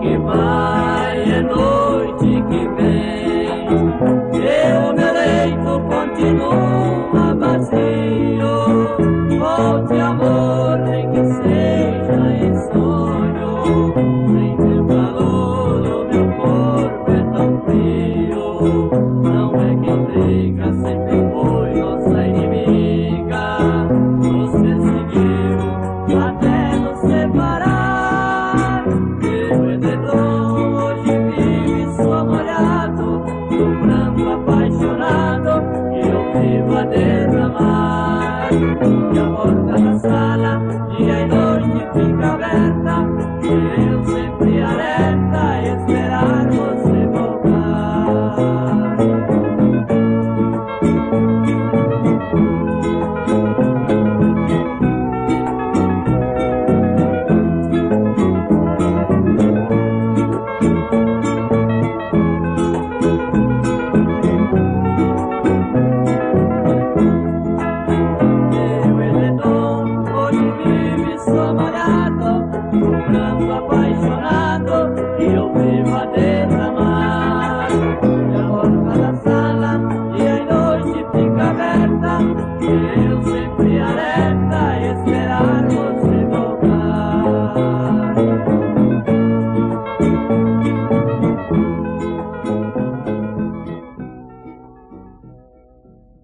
que vai, é noite que vem. Eu me meu leito continua vazio. Volte, amor, nem que seja em sonho, sem ter valor. a derramare a porta alla sala gira in ogni fica aperta e sempre alerta e sperando tornato, io vivo a detta mare. E allora la sala, e i dolci picca aperta,